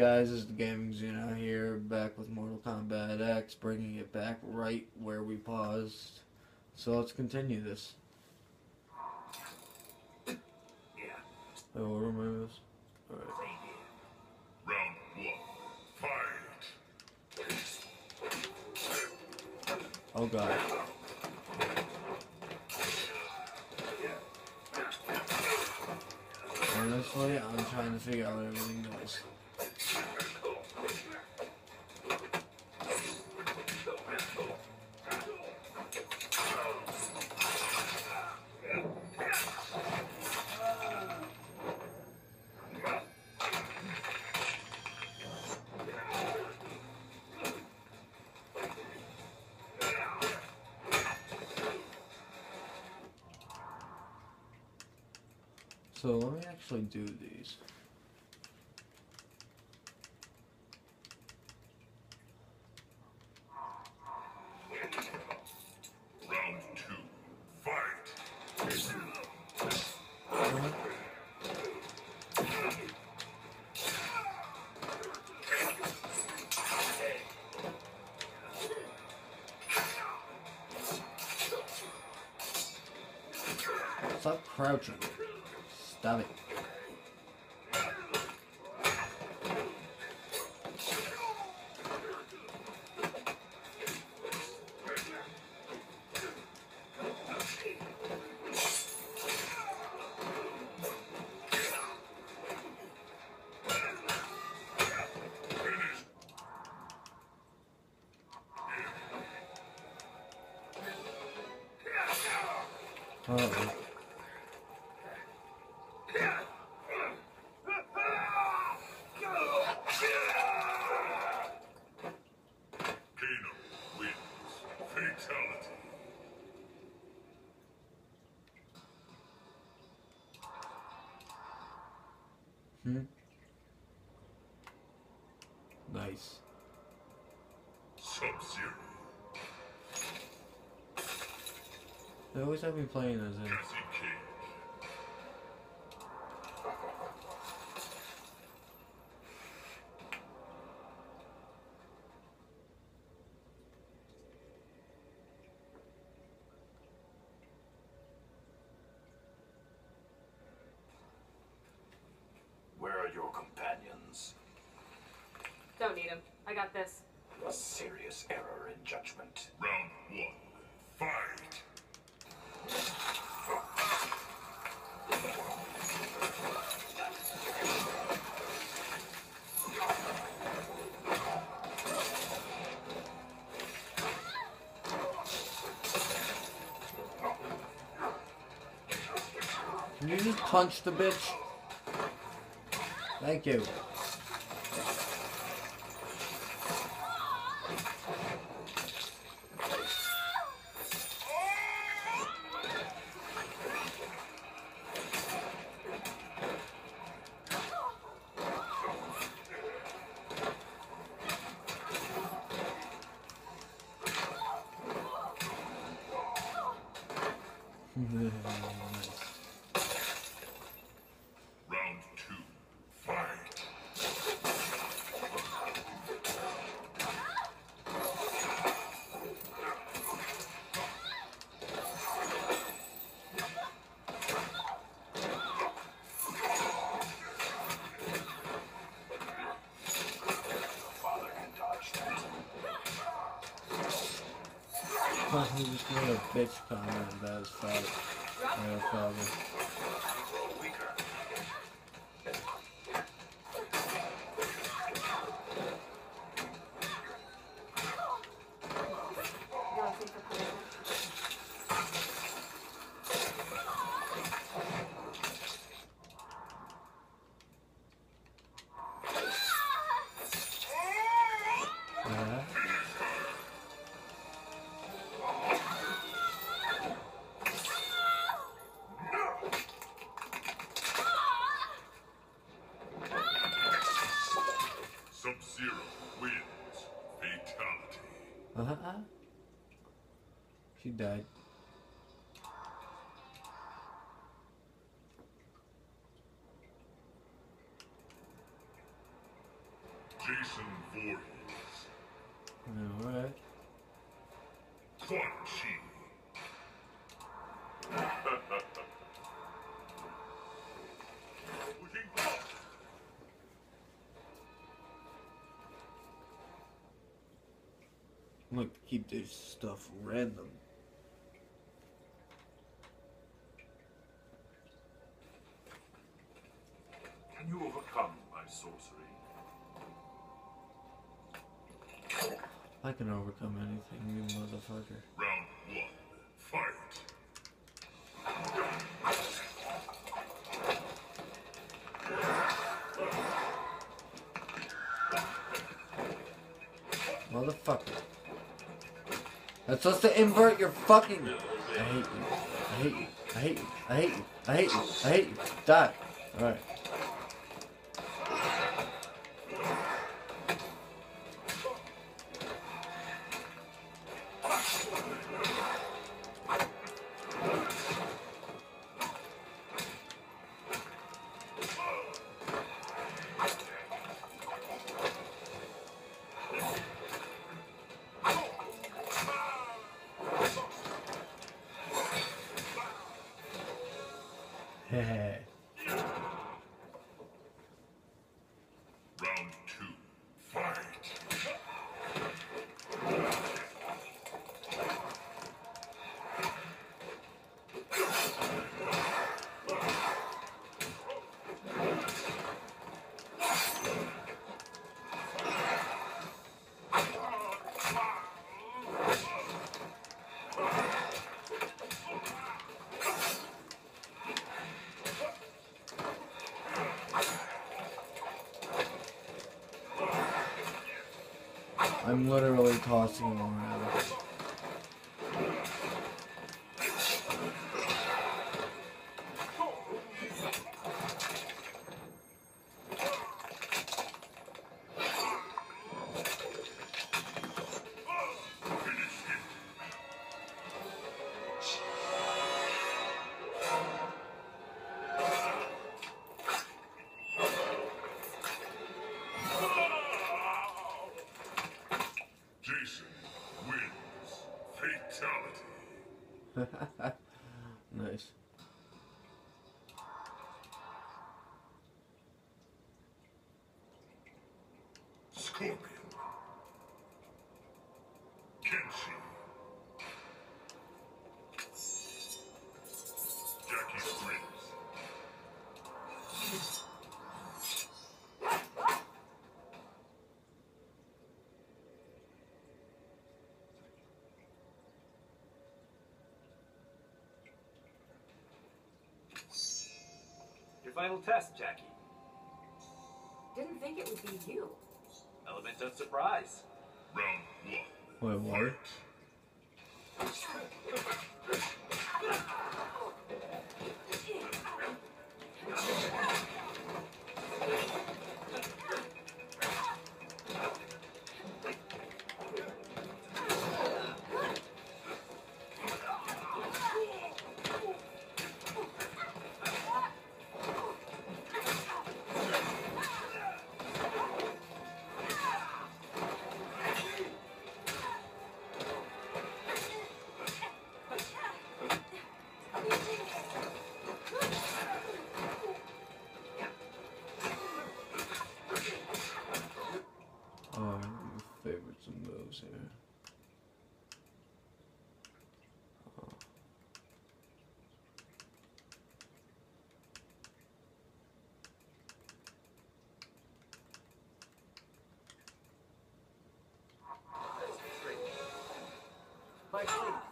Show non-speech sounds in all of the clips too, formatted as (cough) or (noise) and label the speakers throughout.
Speaker 1: guys, it's the Gaming Xeno here, back with Mortal Kombat X, bringing it back right where we paused. So let's continue this.
Speaker 2: Yeah.
Speaker 1: Wait, what are my moves? Alright.
Speaker 3: Round one, fight!
Speaker 1: Oh god. Honestly, I'm trying to figure out everything does. So let me actually do these. Stop crouching. Stop it. Uh-oh.
Speaker 3: Kano wins. Fatality.
Speaker 1: Hmm? Nice.
Speaker 3: Sub-Zero.
Speaker 1: They always have me playing as a...
Speaker 4: Don't need him. I got this.
Speaker 2: A serious error in judgment.
Speaker 3: Round one, fight!
Speaker 1: Can you just punch the bitch? Thank you. He just made a bitch comment about his father. Old father. She died.
Speaker 3: Jason Voorhees.
Speaker 1: Alright.
Speaker 3: Quan Chi. (laughs)
Speaker 1: I'm gonna keep this stuff random.
Speaker 2: Can you overcome my sorcery?
Speaker 1: I can overcome anything, you motherfucker.
Speaker 3: Round one. Fight.
Speaker 1: Motherfucker. That's supposed to invert your fucking. I hate you. I hate you. I hate you. I hate you. I hate you. I hate you. Die. Alright. I'm literally tossing around.
Speaker 3: Fatality. (laughs)
Speaker 1: nice.
Speaker 3: Scorpion.
Speaker 5: Your final test, Jacqui.
Speaker 4: Didn't think it would be you.
Speaker 5: Element of surprise.
Speaker 3: Round one.
Speaker 1: Wait, what? Oh, (laughs)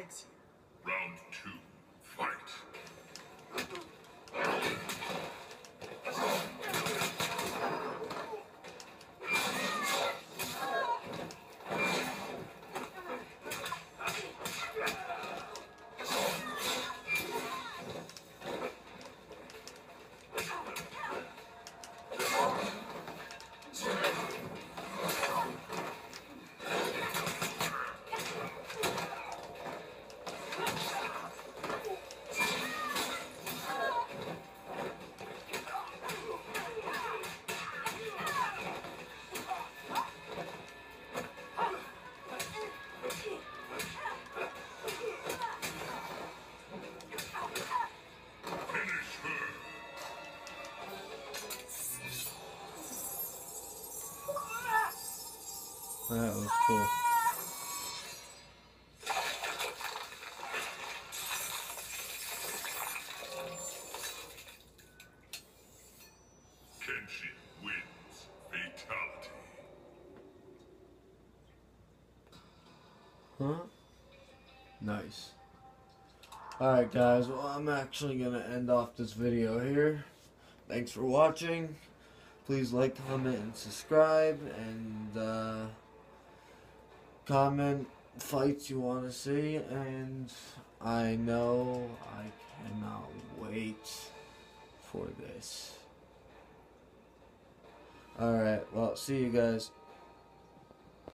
Speaker 5: you.
Speaker 3: Round two. Fight.
Speaker 1: That was cool.
Speaker 3: Kenshi wins. Fatality.
Speaker 1: Huh? Nice. Alright guys, well I'm actually gonna end off this video here. Thanks for watching. Please like, comment, and subscribe, and uh, comment fights you want to see, and I know I cannot wait for this. Alright, well, see you guys.